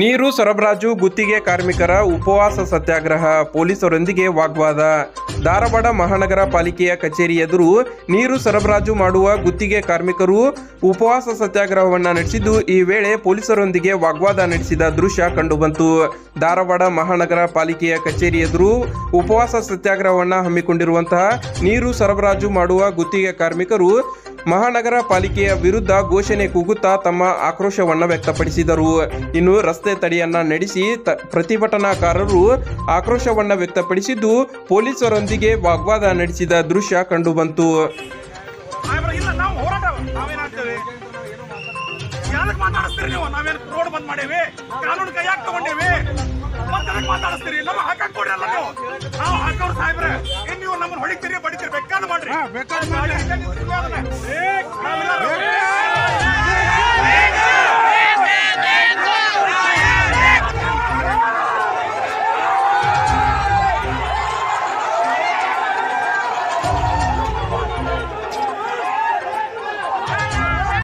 ನೀರು ಸರಬರಾಜು ಗುತ್ತಿಗೆ ಕಾರ್ಮಿಕರ ಉಪವಾಸ ಸತ್ಯಾಗ್ರಹ, ಪೊಲೀಸರೊಂದಿಗೆ ವಾಗ್ವಾದ. ಧಾರವಾಡ ಮಹಾನಗರ ಪಾಲಿಕೆಯ ಕಚೇರಿ ಎದುರು ನೀರು ಸರಬರಾಜು ಮಾಡುವ ಗುತ್ತಿಗೆ ಕಾರ್ಮಿಕರು ಉಪವಾಸ ಸತ್ಯಾಗ್ರಹವನ್ನು ನಡೆಸಿದ್ದು, ಈ ವೇಳೆ ಪೊಲೀಸರೊಂದಿಗೆ ವಾಗ್ವಾದ ನಡೆಸಿದ ದೃಶ್ಯ ಕಂಡುಬಂತು. ಧಾರವಾಡ ಮಹಾನಗರ ಪಾಲಿಕೆಯ ಕಚೇರಿ ಎದುರು ಉಪವಾಸ ಸತ್ಯಾಗ್ರಹವನ್ನ ಹಮ್ಮಿಕೊಂಡಿರುವಂತಹ ನೀರು ಸರಬರಾಜು ಮಾಡುವ ಗುತ್ತಿಗೆ ಕಾರ್ಮಿಕರು ಮಹಾನಗರ ಪಾಲಿಕೆಯ ವಿರುದ್ಧ ಘೋಷಣೆ ಕೂಗುತ್ತಾ ತಮ್ಮ ಆಕ್ರೋಶವನ್ನ ವ್ಯಕ್ತಪಡಿಸಿದರು. ಇನ್ನು ರಸ್ತೆ ತಡೆಯನ್ನ ನಡೆಸಿ ಪ್ರತಿಭಟನಾಕಾರರು ಆಕ್ರೋಶವನ್ನ ವ್ಯಕ್ತಪಡಿಸಿದ್ದು ಪೊಲೀಸರೊಂದಿಗೆ ವಾಗ್ವಾದ ನಡೆಸಿದ ದೃಶ್ಯ ಕಂಡುಬಂತು. ಯಾರಕ್ಕೆ ಮಾತಾಡಿಸ್ತೀರಿ ನೀವು? ನಾವೇನು ರೋಡ್ ಬಂದ್ ಮಾಡೇವಿ? ಕಾನೂನು ಕೈಯಾಗ ತಗೊಂಡೇವಿ ಮತ್ತೆ ಮಾತಾಡಿಸ್ತೀರಿ? ನಮ್ಮ ಹಾಕಕ್ ಕೊಡ್ರಿ ಅಲ್ಲ ನಾವು? ಹಾಕೋರು ಸಾಹೇಬ್ರೆ. ಏನ್ ನೀವು ನಮ್ಮನ್ನ ಹೊಡಿತೀರಿ ಬಡಿತೀರಿ ಬೇಕಾದ ಮಾಡ್ರಿ ನಾವೆಲ್ಲ-